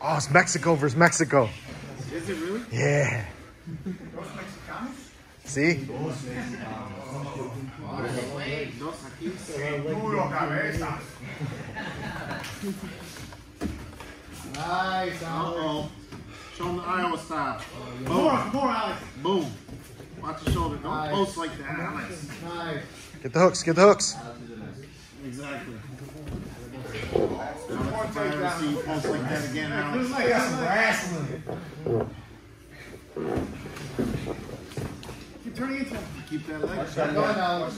Oh, it's Mexico versus Mexico. Is it really? Yeah. See? Dos aquí. Duro, cabeza. Nice, Uh-oh. Show him the Iowa style. Boom. More, more, Alex. Boom. Watch your shoulder. Don't Nice. post like that, Alex. Nice. Get the hooks, get the hooks. Exactly. Alex, if I ever see you post like that again, Alex. I got some wrestling. Keep turning into him. Keep that leg. Go ahead, Alex.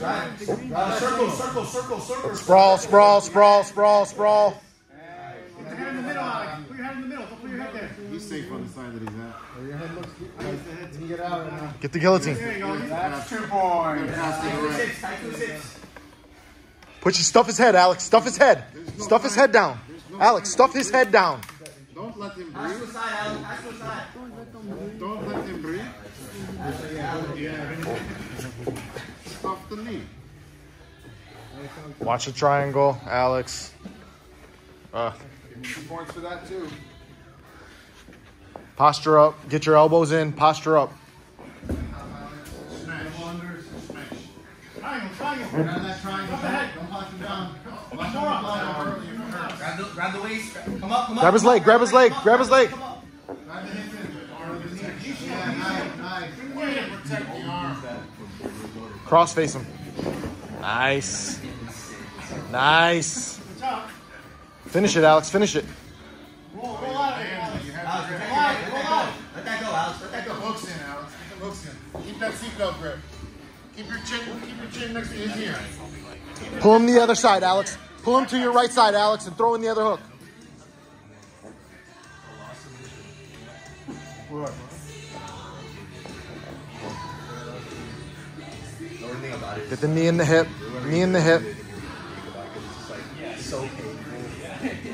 Circle, circle, circle, circle. Sprawl, sprawl, sprawl, sprawl, sprawl. Put your head in the middle, Alex. Put your head in the middle. Don't put your head there. He's safe on the side that he's at. Your head looks. You get out right now. Get the guillotine. There you go. That's two Good points. pass to the. Put your stuff his head, Alex. Stuff his head. Stuff his head down. Alex, stuff his head down. Don't let him breathe. Don't let him breathe. Stop the knee. Watch the triangle, Alex. Uh, Two points for that, too. posture up. Get your elbows in. Posture up. Triangle, triangle. Get out of that triangle. Don't, don't punch him down. Watch him More up. fly over. You're hurt. Grab the, grab the waist. Come up, come up. Grab his leg. Grab his leg. Grab his leg. Grab the hips in. Yeah, nice, nice. Way to protect the arm. Cross face him. Nice. Nice. Finish it, Alex. Finish it. Roll, roll out of here, Alex. You have Alex, to let grip. that go. Let that go. Let that go, Alex. Let that go. hooks in, Alex. Get the hooks in. Keep that seatbelt grip. Keep your chin. Keep your chin next to his ear. Pull him the other side, Alex. Pull him to your right side, Alex, and throw in the other hook. The only thing about it is Get the knee in the hip. Knee in the hip. think about it 'cause it's just like so painful.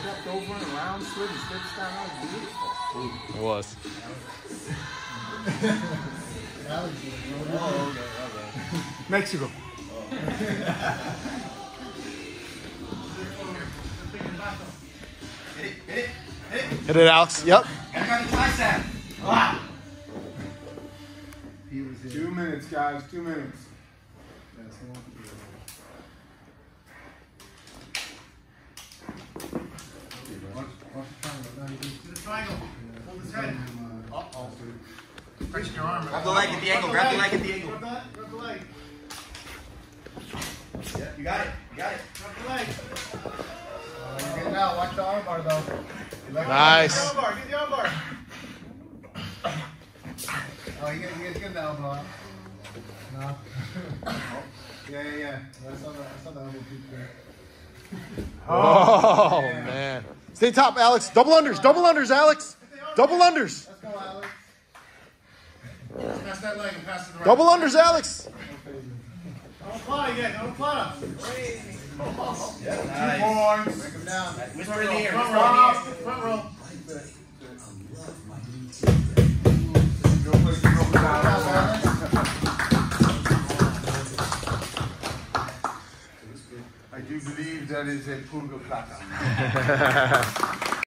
Stepped over and around, slid and slid down. That was beautiful. It was. Mexico. Hit it, hit it, hit it. Hit it, Alex. Yep. Gotta grab the tricep. Ah. Two minutes, guys. Two minutes. Triangle. Hold his head. Uh-oh. Stretch your arm. Grab the leg at the angle. Grab the leg at the angle. Grab the leg. Yeah, you got it. You got it. Grab the leg. You're getting out. Watch the arm bar, though. Nice. Get the arm bar. Get the arm bar. Oh, you get, you get, get the elbow out. No. yeah, yeah, yeah. That's not the, that's not the elbow peak there. Oh, oh man. Stay top, Alex. Double unders. Double unders, Alex. Double unders. Let's go, Alex. Pass that leg and pass it around. Double unders, Alex. Don't apply yet. Don't apply. Nice. Points. Break him down. Whisper in the ear. Front Whisper in the row. Front row. there is a é Purva Plata.